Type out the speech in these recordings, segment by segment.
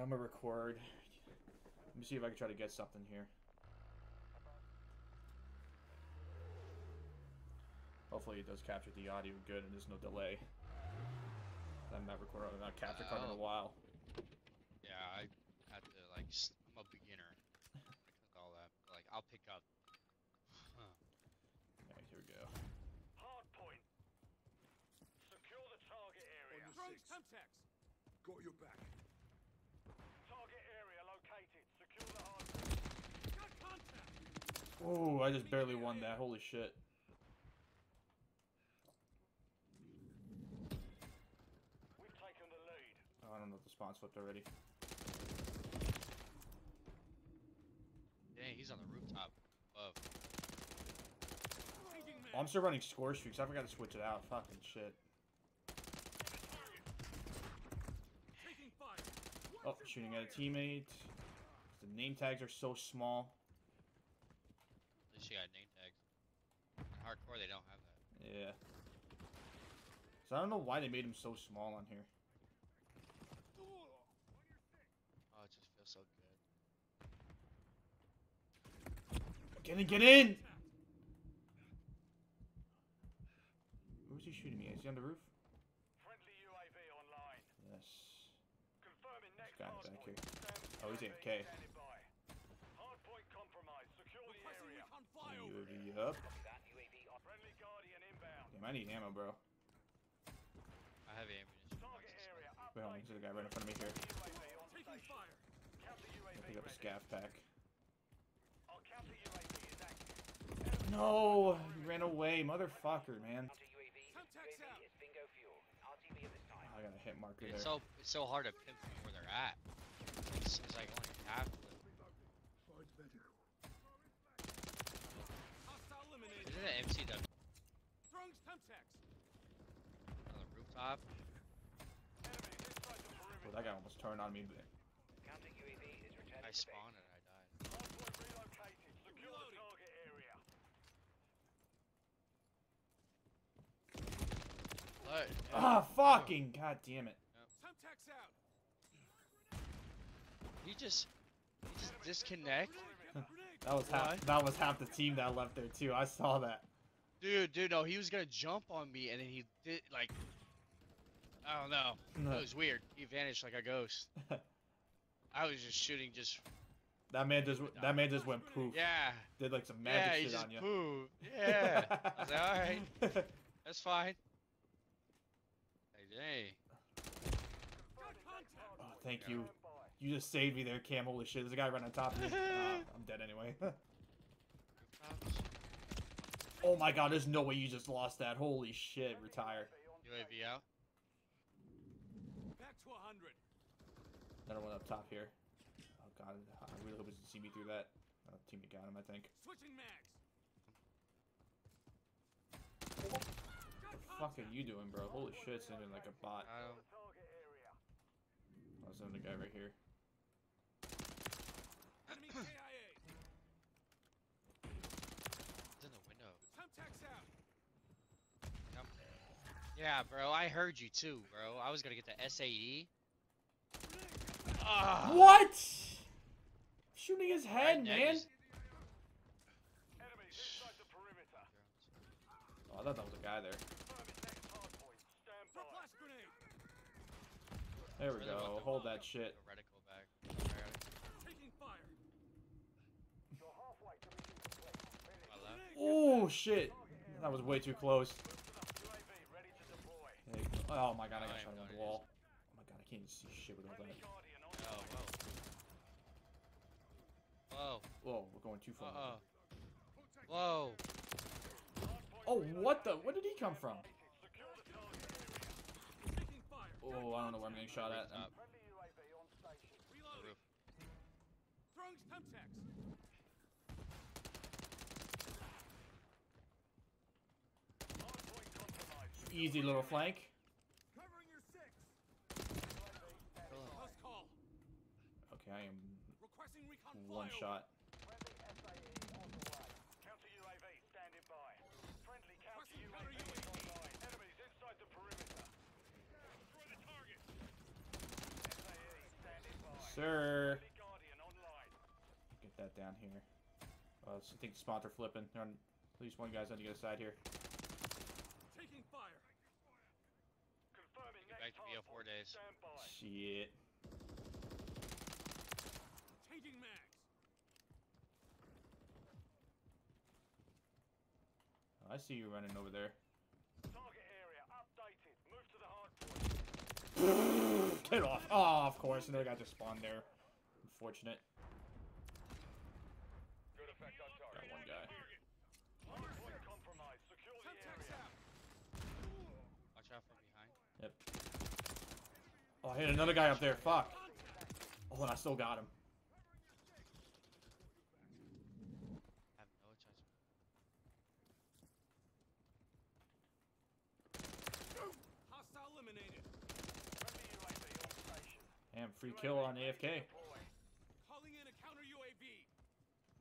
I'm gonna record. Let me see if I can try to get something here. Hopefully it does capture the audio good and there's no delay. I'm not recording, I'm not capture card in a while. Yeah, I had to like. s- I'm a beginner. I can all that. Like, I'll pick up. Huh. Alright, here we go. Hard point. Secure the target area. On your Drones, six. Semtex. Got your back. Target area located. Secure the hard point. Got contact. Oh, I just barely won that. Holy shit. We've taken the lead. Oh, I don't know if the spawn slipped already. Dang, he's on the rooftop above. Oh, I'm still running score streaks. I forgot to switch it out. Fucking shit. Oh, shooting at a teammate. The name tags are so small. At least you got name tags. In hardcore, they don't have that. Yeah. So I don't know why they made him so small on here. Oh, it just feels so good. Get in, get in! Who's he shooting me? Is he on the roof? Friendly UAV online. Yes. Confirming next guy back here. Oh, he's UAV AFK. Flyover. UAV up. Friendly Guardian inbound. Damn, I need ammo, bro. I have ammunition. Target area Wait, hold on. There's a guy right in front of me here. UAV on Taking fire. Counter UAV Pick up a ready. scav pack. Oh, Our counter UAV is active. No! He ran away. Motherfucker, man. Oh, I got a hit marker It's there. so it's so hard to pinpoint where they're at. It's, it's like only half of them. Find medical. Hostile eliminated. Isn't it MCW Throwing Semtex. on the rooftop? Enemies inside the Well, perimeter. That guy almost turned on me. but- I spawned and I died. Hard relocated. Secure the target area. What? Ah, fucking! God damn it. Semtex out. He just he just disconnect. That was half. What? That was half the team that left there too. I saw that. Dude, dude, no, he was gonna jump on me and then he did like I don't know. It was weird. He vanished like a ghost. I was just shooting just that man just. That man just went poof. yeah. Did like some Yeah, magic he shit just on you. pooed. Yeah. I was like, alright, that's fine. Hey, hey. Oh, thank you. You just saved me there, Cam. Holy shit, there's a guy right on top of me. Ah, I'm dead anyway. Oh my god, there's no way you just lost that. Holy shit, retire. UAV out. Back to 100. Another one up top here. Oh god, I really hope he doesn't see me through that. Uh, teammate got him, I think. Switching mags. the Fuck are you doing, bro? Holy shit, it's like a bot. I don't. Target area. Oh, another guy right here. Enemy KIA. It's in the window. Semtex out. Yep. Yeah, bro, I heard you too, bro. I was gonna get the SAE. Ah. What? Shooting his head, Right, man. just- Enemies inside the perimeter. Oh, I thought that was a guy there. Confirming next hard point. Stand Throw by. flash grenade. There we go. Hold that shit. The reticle back. I got it. Taking fire. You're halfway to mission complete. Finish. My left. Oh shit. That was way too close. UAV ready to deploy. Hey, Oh my god, I I got shot on the wall. Oh my god, I can't even see shit with all that. Guardian on Oh, station. whoa. Whoa. We're going too Uh far. uh. Whoa. Oh, what the? Where did he come from? Secure the target area. Taking fire. Oh, I don't know where I'm getting shot at. Rooftop. Friendly UAV on station. The Reloading. roof. Throwing Semtex. Hard point compromised. Easy little flank. Covering your six. Kill him. Close call. Okay, I am Requesting recon one shot. Friendly SAE on the way. Counter UAV standing by. Friendly counter UAV counter is UAV. online. Enemies inside the perimeter. Destroy the target. SAE standing by. sir. Friendly Guardian online. Get that down here. Uh, I think the spawns are flipping. They're on, at least one guy's on the other side here. Taking fire. Confirming Get next back to BO4 days. Shit. Changing mags. I see you running over there. Target area updated. Move to the hard point. Get off. Oh, of course. Another guy to spawn there. Unfortunate. Good effect on That target. one guy. Hard point compromised. Secure the area. Watch out from behind. Yep. Oh, I hit another guy up there. Fuck. Oh, and I still got him. I have no chance. Hostile eliminated. Friendly UAV on station. Damn, free kill on AFK. Calling in a counter UAV.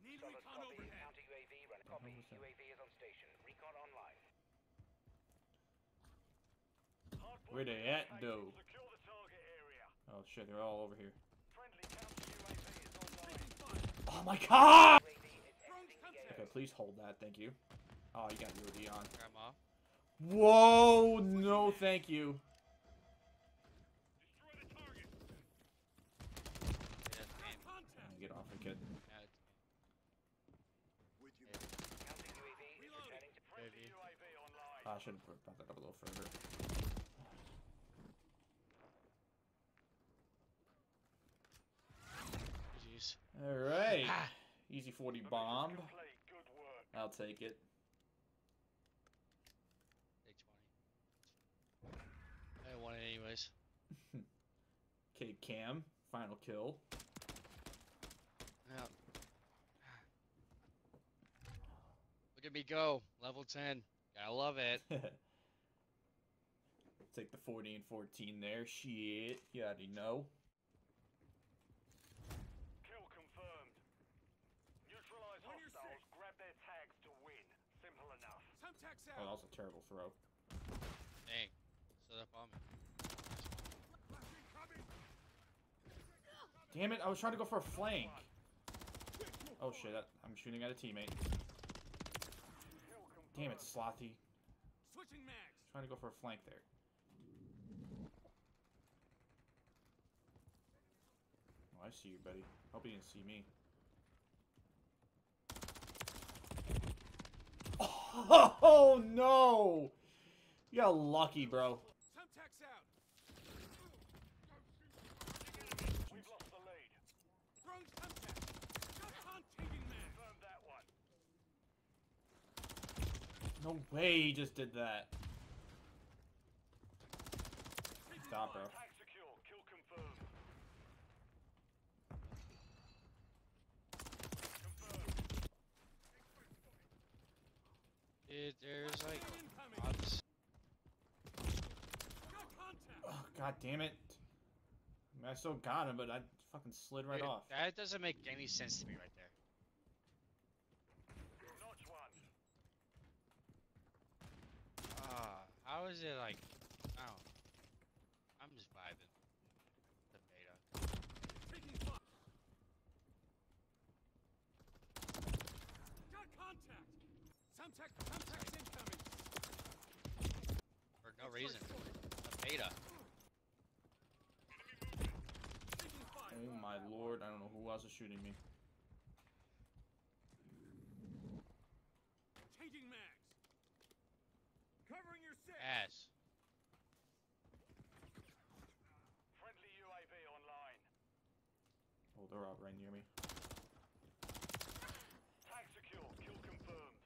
Need Solid recon copy. overhead. Counter UAV run. Copy. UAV is on station. Recon online. Where they at, located. though? Secure the target area. Oh shit, they're all over here. Friendly counter UAV is online. Taking fire. Oh my god! UAV is Drones exiting come the Okay, please hold that. Thank you. Oh, you got UOD on. Grandma. Whoa! No, thank you. Destroy the target. Yeah, it's game. Contact. Get off the kid. Yeah, With you. Counter UAV Reloading. to UAV. UAV online. I should have brought that up a little further. Jeez. Alright. Ah. Easy 40 bomb. Good work. I'll take it. Take 20. I didn't want it anyways. Okay, Cam. Final kill. Yeah. Look at me go. Level 10. Gotta love it. take the 40 and 14 there. Shit. You already know. Kill confirmed. Neutralize On hostiles. Grab their tags to win. Simple enough. Semtex Oh, that was a terrible throw. Dang. Stood up on me. Damn it, I was trying to go for a flank. Oh shit, that, I'm shooting at a teammate. Damn it, Slothy. Switching mags. Trying to go for a flank there. Oh, I see you, buddy. Hope you didn't see me. Oh no! You got lucky, bro. Semtex out. We've lost the lead. Throwing Semtex. Shots on. Changing mags. Confirm that one. No way he just did that. Stop, bro. Tag. Kill confirmed. Confirmed. Dude, there's like Incoming. odds. Got contact. Oh, God damn it. I, mean, I still got him, but I fucking slid right Dude, off. That doesn't make any sense to me right there. Notch one. Ah, how is it like? I don't. I'm just vibing. The beta. Taking fire. Got contact. Semtex. Semtex incoming. For no reason. The beta. Oh my lord, I don't know who else is shooting me. Changing mags. Covering your six. Ass. Friendly UAV online. Oh, they're out right near me. Tag secure. Kill confirmed.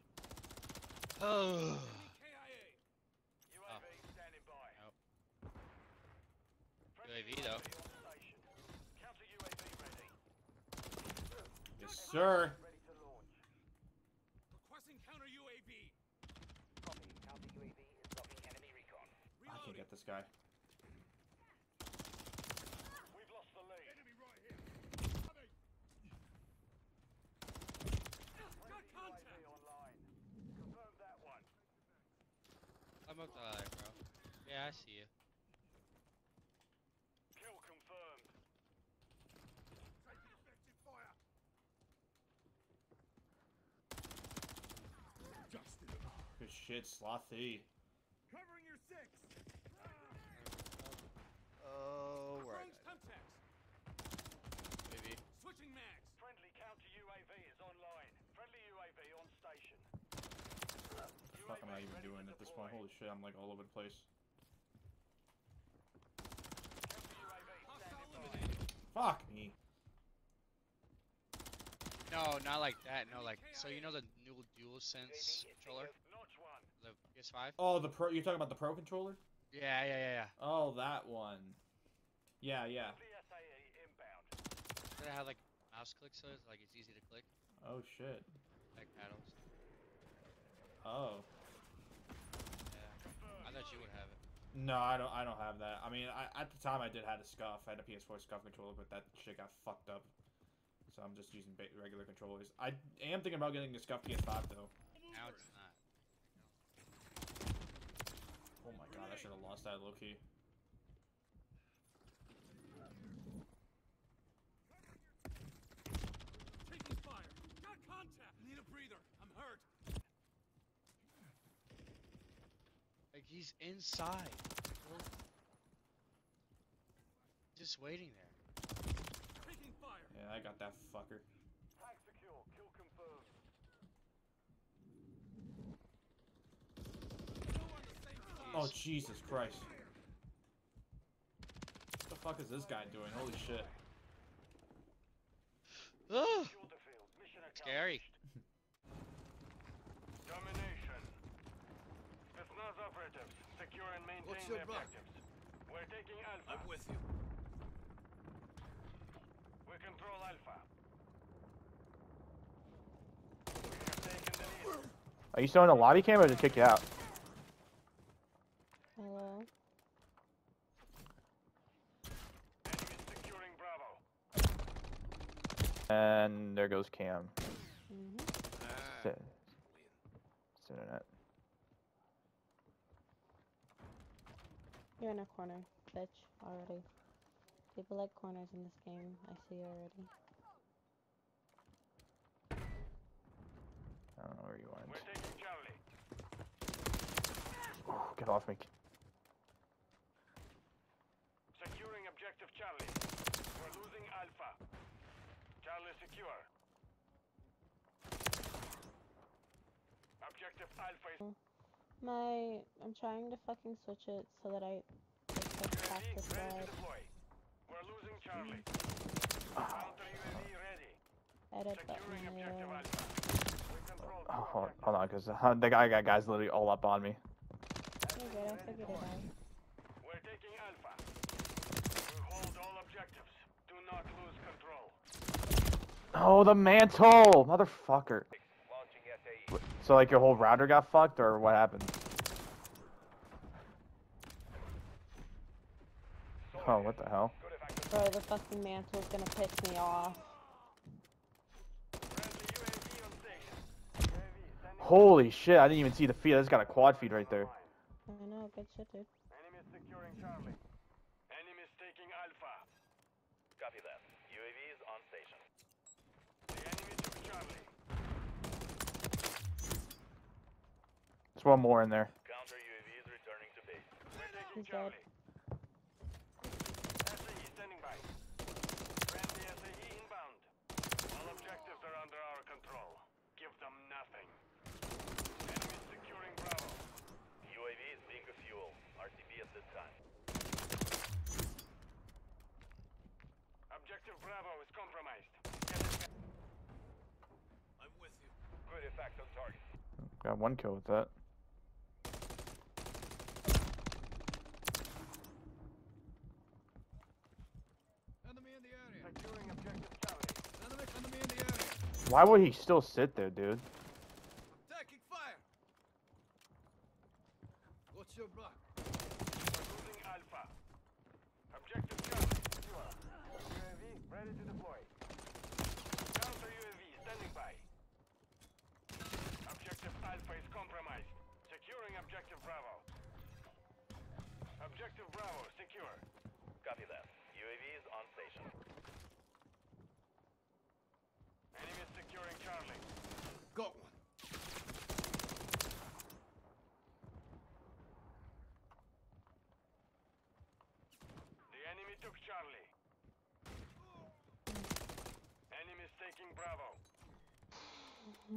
Oh. KIA. UAV standing by. Nope. Friendly UAV though. on station. Counter UAV ready. Yes, sir. Ready to launch. Requesting counter UAV. Copy. Counter UAV is blocking enemy recon. I can Reloading. get this guy. We've lost the lead. Enemy right here. Coming. Got contact. Online. Confirm that one. I'm up to that, bro. Yeah, I see you. Kill confirmed. Shit, slothy. Covering your six. Oh, right. Throwing. Maybe. Switching mags. Friendly counter UAV is online. Friendly UAV on station. What the Fuck am I even doing at this point? Holy shit, I'm like all over the place. Counter UAV Hostile standing by. eliminated. Fuck me. No, not like that. No, like so you know the new DualSense controller, Notch one. The PS5. Oh, the pro. You're talking about the pro controller? Yeah, yeah, yeah, yeah. Oh, that one. Yeah, yeah. Friendly SAE inbound. Does it have like mouse clicks so it's like it's easy to click, Oh shit. like paddles? Oh. Yeah. I thought you would have it. No, I don't. I don't have that. I mean, I, at the time I did had a SCUF. I had a PS4 SCUF controller, but that shit got fucked up. So I'm just using regular controllers. I am thinking about getting a scuff PS5 though. Now it's not. Oh my god, I should have lost that low key. Taking fire. Got contact. Need a breather. I'm hurt. Like he's inside. Just waiting there. Taking fire. Yeah, I got that fucker. Tag secure. Kill confirmed. Still on the same team. Oh Jesus Christ. What the fuck is this guy doing? Holy shit. Ugh. Secure the field. Mission Scary. Domination. Spetsnaz operatives. Secure and maintain What's your mark? objectives. We're taking Alpha. I'm with you. We control Alpha. We have taken the lead. Are you still in the lobby cam or did it kick you out? Hello. Enemy securing Bravo. And there goes Cam. hmm Sit. It's internet. You're in a corner, bitch, already. People like corners in this game. I see already. I don't know where you went. We're taking Charlie. Oh, get off me. Securing objective Charlie. We're losing Alpha. Charlie secure. Objective Alpha is My, I'm trying to fucking switch it so that I it's like UAV practice ready to deploy. We're losing Charlie. Counter UAV ready. Edit button Securing objective here. Alpha. We control two Oh, hold, hold on, because uh, the guy got guys literally all up on me. You're good, I figured it out. We're taking Alpha. We hold all objectives. Do not lose control. Oh, the mantle! Motherfucker. Launching SAE. Wh- So, like, your whole router got fucked, or what happened? Oh, what the hell? Bro, the fucking mantle's gonna piss me off. Friendly UAV on station. UAV standing Holy shit, I didn't even see the feed. I just got a quad feed right there. I know, good shit, dude. Enemy securing Charlie. Enemy taking Alpha. Copy that. UAV is on station. The enemy took Charlie. There's one more in there. Counter UAV is returning to base. He's dead. SAE standing by. Friendly SAE inbound. All objectives are under our control. Give them nothing. Enemy securing Bravo. UAV is being fuel. RTB at this time. Objective Bravo is compromised. Get it back. I'm with you. Good effect on target. Got one kill with that. Enemy in the area. Securing objective Charlie. Enemy, enemy in the area. Why would he still sit there, dude? Taking fire. What's your block? We're losing Alpha. Objective Charlie. Secure. UAV ready to deploy. Counter UAV standing by. Objective Alpha is compromised. Securing Objective Bravo. Objective Bravo secure. Copy that. UAV is on station. Enemy securing Charlie. Got one. taking Bravo.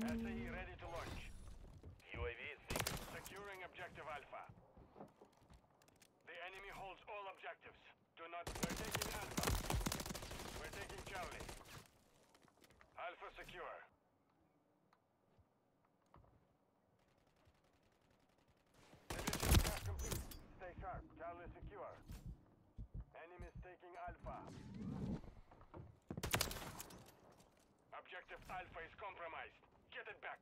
SAE ready to launch. UAV is securing objective Alpha. The enemy holds all objectives. Do not. We're taking Alpha. We're taking Charlie. Alpha secure. Division task complete. Stay sharp. Charlie secure. Enemy taking Alpha. Objective Alpha is compromised. It back.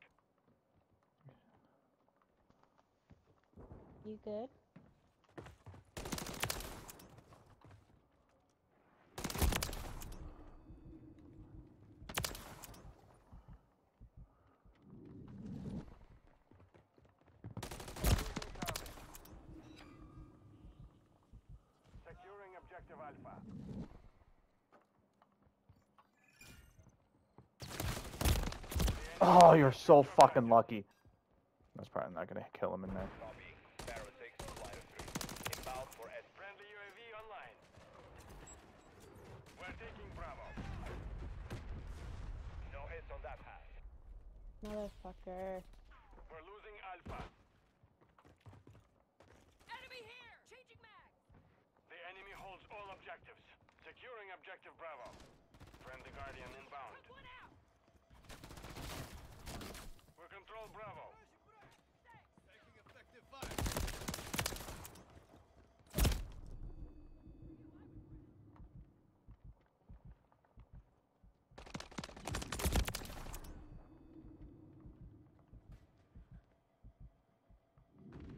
You good? Securing objective Alpha. The enemy Oh, you're so fucking lucky. That's probably not gonna kill him in there. Friendly We're taking Bravo. No hits on that pass. Motherfucker. We're losing Alpha. Enemy here! Changing mag! The enemy holds all objectives. Securing objective Bravo. Friendly Guardian inbound. Took one out! We control Bravo. Taking effective fire.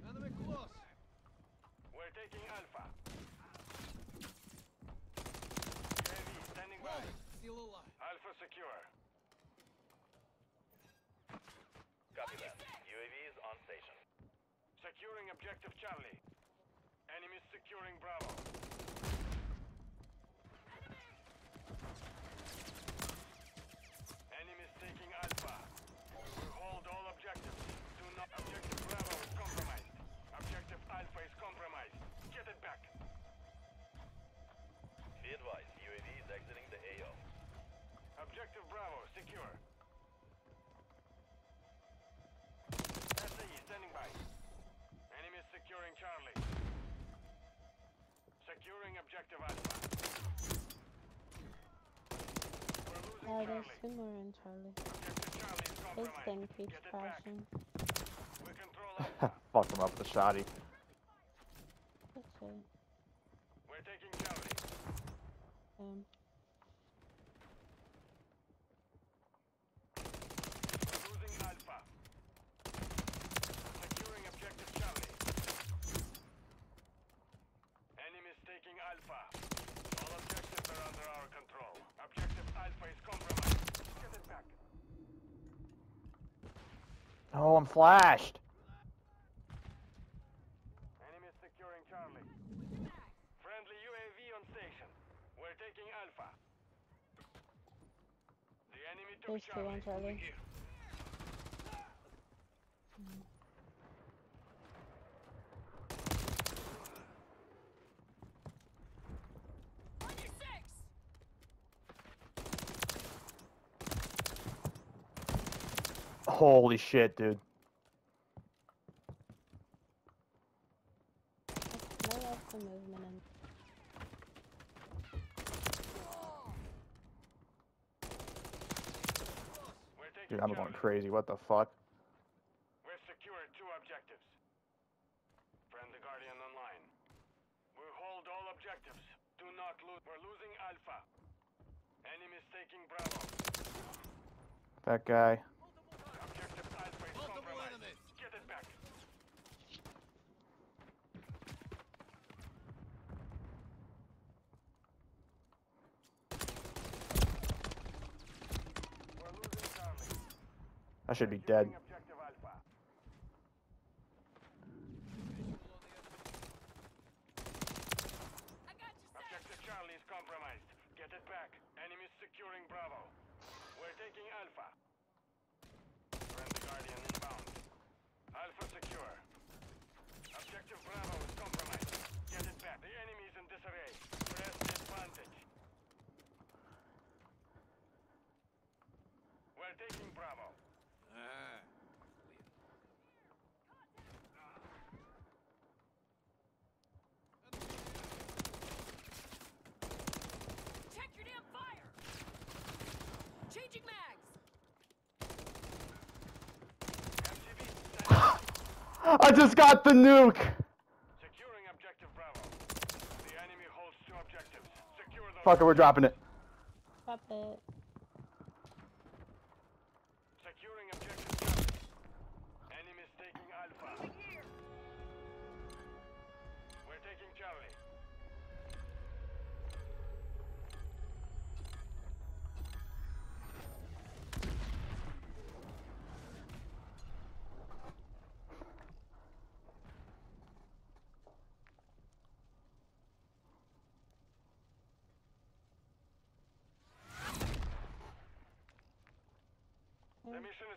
Enemy close. We're taking Alpha. UAV standing by. Still alive. Alpha secure. Copy that. UAV is on station. Securing objective Charlie. Enemies securing Bravo. Enemies taking Alpha. We hold all objectives. Do not. Objective Bravo is compromised. Objective Alpha is compromised. Get it back. Be advised, UAV is exiting the AO. Objective Bravo secure. Objective Alpha. We're losing Oh, there's Charlie. two more in Charlie. Objective Charlie is This thing keeps Get it back. crashing. We control Alpha. Fuck him up with a shotty. Good shit. We're taking Charlie. Um, We're losing Alpha. Securing objective Charlie. Enemies taking Alpha. All objectives are under our control. Objective Alpha is compromised. Get it back. Oh, I'm flashed. Enemies securing Charlie. Friendly UAV on station. We're taking Alpha. The enemy took There's two Charlie. on Charlie. Moving here. On your six! Holy shit, dude. no less the movement in. We're taking Dude, I'm going Charlie. Crazy. What the fuck? We've secured two objectives. Friendly Guardian online. We hold all objectives. Do not lose. We're losing Alpha. Taking Bravo. That guy. Objective Alpha is Multiple compromised. enemies. Get it back. We're losing Charlie. I should be dead. Securing Objective Alpha. I got you set! Objective Charlie is compromised. Get it back. Enemies securing Bravo. We're taking Bravo is compromised. Get it back. The enemy is in disarray. Press the advantage. I just got the nuke. Securing objective Bravo. The enemy holds two objectives. Secure those. Fuck it, we're dropping it. Stop it. Securing objective Charlie. Enemies taking Alpha. We're taking Charlie. The mission is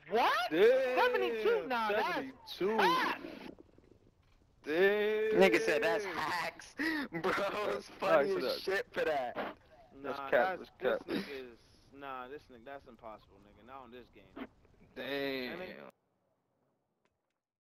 What? complete. 72? Nah, that's 72. hacks. Damn. Nigga said that's hacks. Bro, it's funny Hacks it as up. shit for that. That's Nah, cap, that's, that's cap. this nigga is nah. This nigga, that's impossible, nigga. Not on this game. Damn.